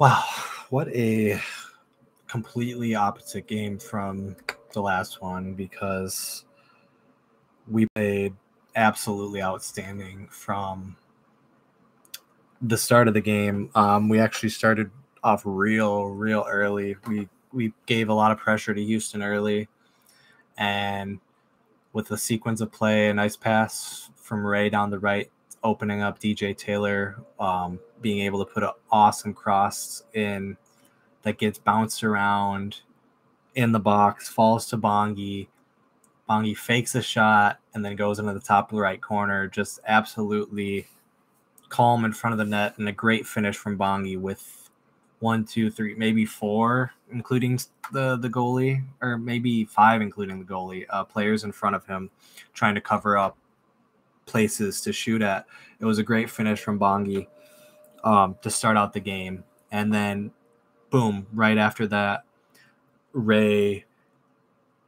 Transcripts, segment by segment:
Wow, what a completely opposite game from the last one because we played absolutely outstanding from the start of the game. Um, we actually started off real, real early. We we gave a lot of pressure to Houston early, and with a sequence of play, a nice pass from Ray down the right, opening up DJ Taylor, um, being able to put an awesome cross in that gets bounced around in the box, falls to Bongi. Bongi fakes a shot and then goes into the top of the right corner. Just absolutely calm in front of the net and a great finish from Bongi with one, two, three, maybe four, including the the goalie, or maybe five, including the goalie. Uh, players in front of him trying to cover up places to shoot at. It was a great finish from Bongi um, to start out the game, and then boom, right after that, Ray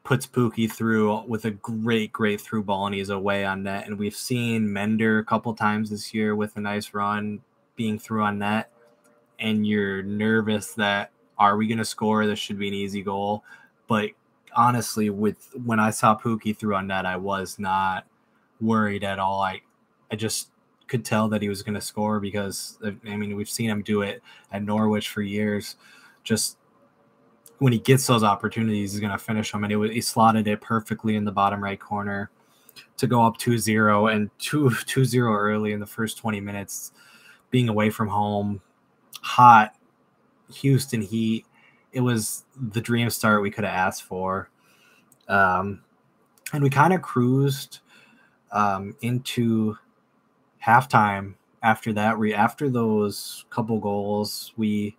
puts Pukki through with a great, great through ball, and he's away on net. And we've seen Mender a couple times this year with a nice run being through on net, and you're nervous that are we going to score? This should be an easy goal, but honestly, with when I saw Pukki through on net, I was not worried at all. I, I just could tell that he was going to score because I mean we've seen him do it at Norwich for years. Just when he gets those opportunities, he's going to finish them. And it, he slotted it perfectly in the bottom right corner to go up 2-0 and 2 2-0 early in the first 20 minutes being away from home hot Houston heat it was the dream start we could have asked for um, and we kind of cruised um, into halftime after that we after those couple goals we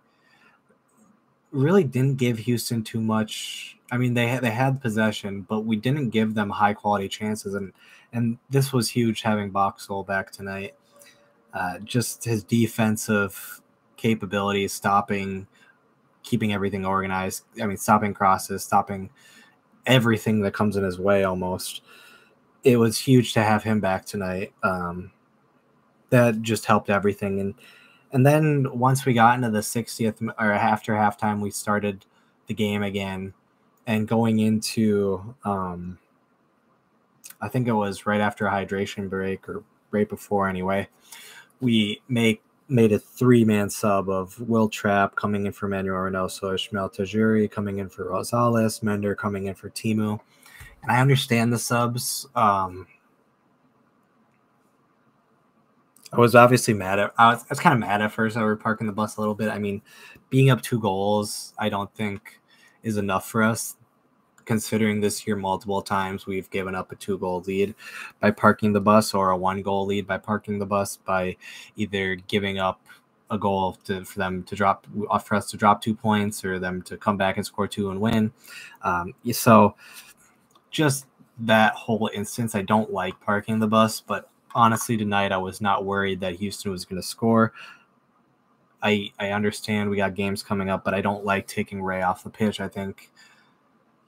really didn't give Houston too much I mean they they had possession but we didn't give them high quality chances and and this was huge having Boxall back tonight. Uh, just his defensive capabilities stopping keeping everything organized I mean stopping crosses stopping everything that comes in his way almost. It was huge to have him back tonight um, that just helped everything. And and then once we got into the 60th or after halftime, we started the game again. And going into, um, I think it was right after a hydration break or right before anyway, we make made a three man sub of Will Trapp coming in for Manuel Reynoso, Ismael Tajouri coming in for Rosales, Mender coming in for Teemu. And I understand the subs. Um, I was obviously mad at. I was, I was kind of mad at first. I were parking the bus a little bit. I mean, being up two goals, I don't think is enough for us. Considering this year, multiple times we've given up a two goal lead by parking the bus, or a one goal lead by parking the bus by either giving up a goal to, for them to drop uh, for us to drop two points or them to come back and score two and win. Um, so just that whole instance, I don't like parking the bus, but honestly tonight I was not worried that Houston was going to score. I I understand we got games coming up, but I don't like taking Ray off the pitch. I think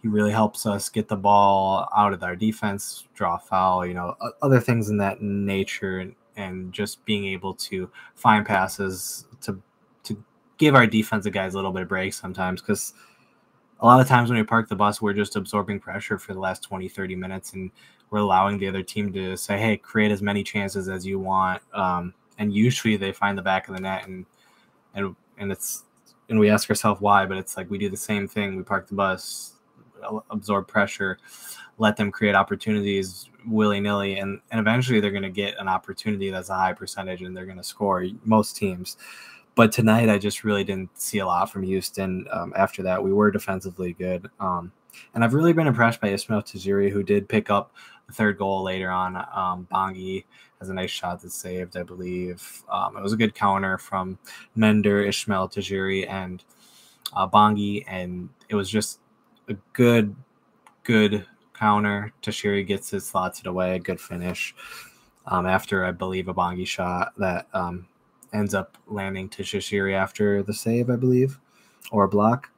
he really helps us get the ball out of our defense, draw foul, you know, other things in that nature, and, and just being able to find passes to to give our defensive guys a little bit of break sometimes because a lot of times when we park the bus, we're just absorbing pressure for the last 20, 30 minutes. And we're allowing the other team to say, "Hey, create as many chances as you want." Um, and usually they find the back of the net, and and and it's and we ask ourselves why, but it's like we do the same thing. We park the bus, absorb pressure, let them create opportunities willy nilly, and and eventually they're going to get an opportunity that's a high percentage, and they're going to score. Most teams. But tonight, I just really didn't see a lot from Houston. Um, after that, we were defensively good. Um, and I've really been impressed by Ismail Tajouri, who did pick up the third goal later on. Um, Bongi has a nice shot that's saved, I believe. Um, it was a good counter from Mender, Ismael Tajouri, and uh, Bongi, and it was just a good, good counter. Tajouri gets his slots it away, a good finish. Um, after I believe a Bongi shot that um, ends up landing to Shaqiri after the save, I believe, or block.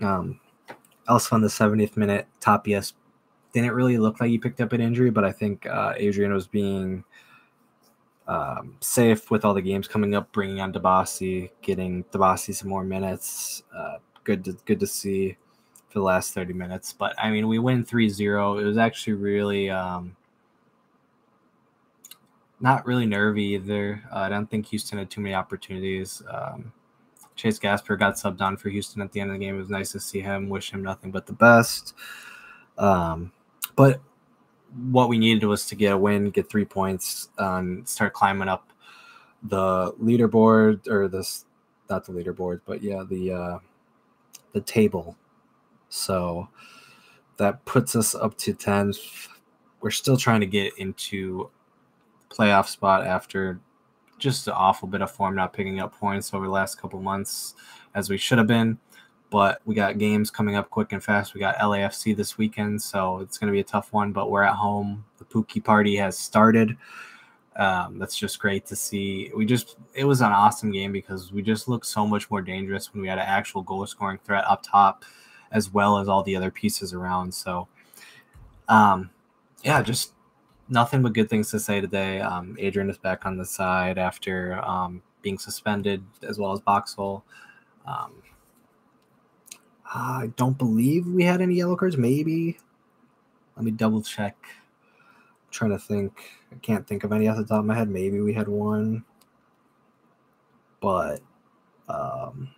Um, also on the 70th minute, Tapias didn't really look like he picked up an injury, but I think uh, Adrian was being um, safe with all the games coming up, bringing on Dibassy, getting Dibassy some more minutes. Uh, good to good to see for the last 30 minutes. But I mean, we win 3-0. It was actually really um, not really nervy either. Uh, I don't think Houston had too many opportunities. Um, Chase Gasper got subbed on for Houston at the end of the game. It was nice to see him. Wish him nothing but the best. Um, but what we needed was to get a win, get three points, and start climbing up the leaderboard or this, not the leaderboard, but yeah, the uh, the table. So that puts us up to 10th. We're still trying to get into playoff spot after just an awful bit of form, not picking up points over the last couple months as we should have been. But we got games coming up quick and fast. We got LAFC this weekend, so it's going to be a tough one. But we're at home. The Pukki party has started. Um, that's just great to see. We just it was an awesome game because we just looked so much more dangerous when we had an actual goal scoring threat up top, as well as all the other pieces around. So, um, yeah, just nothing but good things to say today. Um, Adrian is back on the side after um, being suspended, as well as Boxall. Um, I don't believe we had any yellow cards. Maybe. Let me double check. I'm trying to think. I can't think of any off the top of my head. Maybe we had one. But um,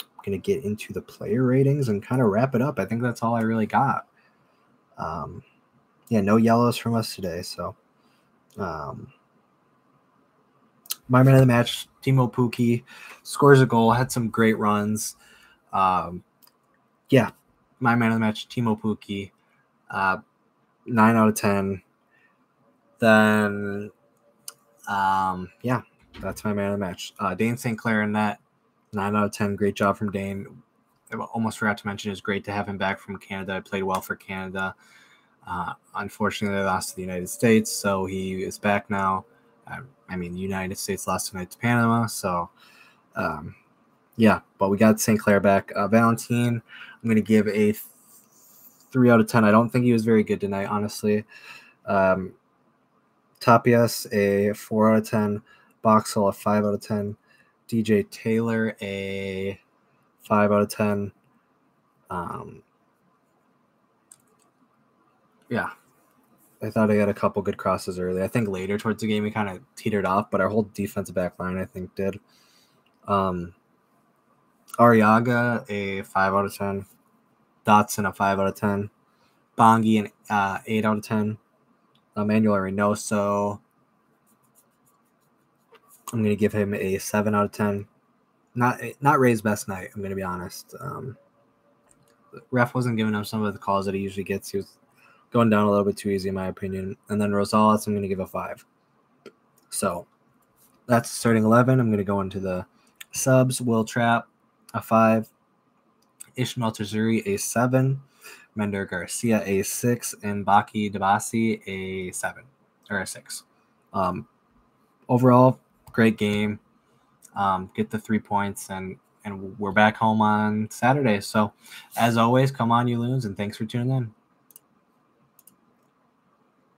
I'm going to get into the player ratings and kind of wrap it up. I think that's all I really got. Um, yeah, no yellows from us today. So, um, my man of the match, Teemu Pukki, scores a goal, had some great runs. Um, yeah, my man of the match, Teemu Pukki, uh, nine out of ten. Then, um, yeah, that's my man of the match. Uh, Dayne St. Clair in that nine out of ten. Great job from Dayne. I almost forgot to mention it's great to have him back from Canada. I played well for Canada. Uh, unfortunately, they lost to the United States, so he is back now. I, I mean, the United States lost tonight to Panama, so um, yeah. But we got St. Clair back. Uh, Valentine, I'm going to give a th- three out of ten. I don't think he was very good tonight, honestly. Um, Tapias, a four out of ten. Boxall, a five out of ten. DJ Taylor, a five out of ten. Um, yeah. I thought I got a couple good crosses early. I think later towards the game we kind of teetered off, but our whole defensive back line I think did. Um Arriaga a five out of ten. Dotson a five out of ten. Bongi an uh, eight out of ten. Emanuel Reynoso. I'm gonna give him a seven out of ten. Not not Ray's best night. I'm gonna be honest. Um, ref wasn't giving him some of the calls that he usually gets. He was going down a little bit too easy in my opinion. And then Rosales, I'm going to give a five. So that's starting 11. I'm going to go into the subs. Will Trapp, a five. Ismael Tajouri, a seven. Mender Garcia, a six. And Baki Dibassy, a seven or a six. Um, overall, great game. Um, get the three points and and we're back home on Saturday. So, as always, come on, you loons, and thanks for tuning in.